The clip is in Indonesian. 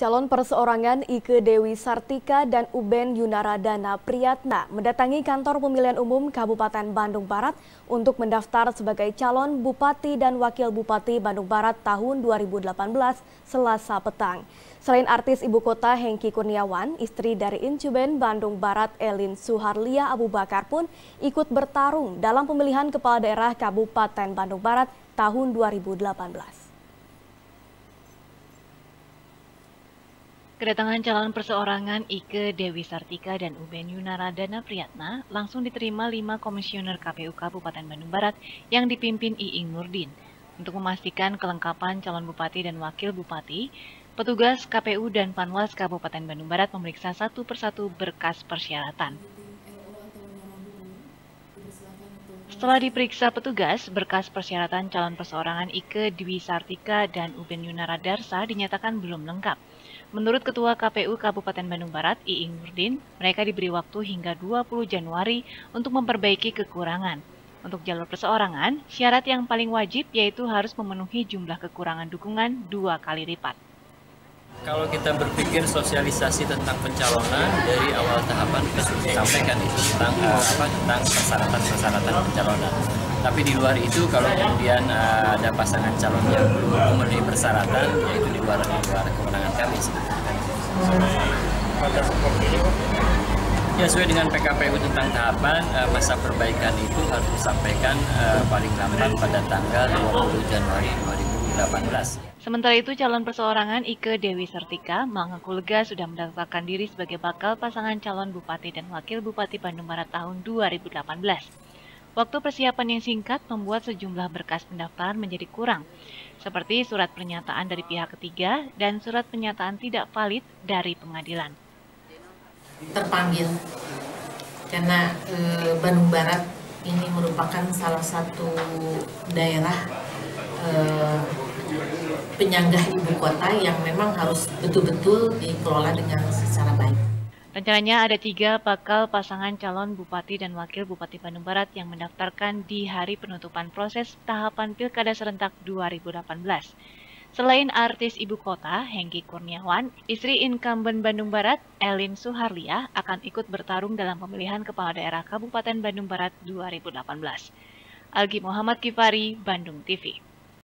Calon perseorangan Ike Dewi Sartika dan Uben Yunaradana Priyatna mendatangi kantor pemilihan umum Kabupaten Bandung Barat untuk mendaftar sebagai calon Bupati dan Wakil Bupati Bandung Barat tahun 2018 selasa petang. Selain artis ibu kota Hengki Kurniawan, istri dari Incuben Bandung Barat Elin Suharlia Abu Bakar pun ikut bertarung dalam pemilihan kepala daerah Kabupaten Bandung Barat tahun 2018. Kedatangan calon perseorangan Ike Dewi Sartika dan Uben Yunaradana Priyatna langsung diterima lima komisioner KPU Kabupaten Bandung Barat yang dipimpin Iing Nurdin. Untuk memastikan kelengkapan calon bupati dan wakil bupati, petugas KPU dan Panwas Kabupaten Bandung Barat memeriksa satu persatu berkas persyaratan. Setelah diperiksa petugas, berkas persyaratan calon perseorangan Ike Dewi Sartika dan Uben Yunaradarsa dinyatakan belum lengkap. Menurut Ketua KPU Kabupaten Bandung Barat, Iing Nurdin, mereka diberi waktu hingga 20 Januari untuk memperbaiki kekurangan. Untuk jalur perseorangan, syarat yang paling wajib yaitu harus memenuhi jumlah kekurangan dukungan dua kali lipat. Kalau kita berpikir sosialisasi tentang pencalonan dari awal tahapan kita sampaikan itu tentang apa tentang persyaratan-persyaratan pencalonan. Tapi di luar itu kalau kemudian uh, ada pasangan calon yang belum memenuhi persyaratan, yaitu di luar di luar kewenangan kami Ya sesuai dengan PKPU tentang tahapan uh, masa perbaikan itu harus disampaikan uh, paling lambat pada tanggal 20 Januari 2018. Sementara itu, calon perseorangan Ike Dewi Sertika mengaku lega sudah mendaftarkan diri sebagai bakal pasangan calon Bupati dan Wakil Bupati Bandung Barat tahun 2018. Waktu persiapan yang singkat membuat sejumlah berkas pendaftaran menjadi kurang, seperti surat pernyataan dari pihak ketiga dan surat pernyataan tidak valid dari pengadilan. Terpanggil karena e, Bandung Barat ini merupakan salah satu daerah e, penyanggah ibu kota yang memang harus betul-betul dikelola dengan secara baik. Rencananya ada tiga bakal pasangan calon Bupati dan Wakil Bupati Bandung Barat yang mendaftarkan di hari penutupan proses tahapan Pilkada Serentak 2018. Selain artis ibu kota, Hengki Kurniawan, istri incumbent Bandung Barat, Elin Suharlia, akan ikut bertarung dalam pemilihan kepala daerah Kabupaten Bandung Barat 2018. Algi Muhammad Kifari, Bandung TV.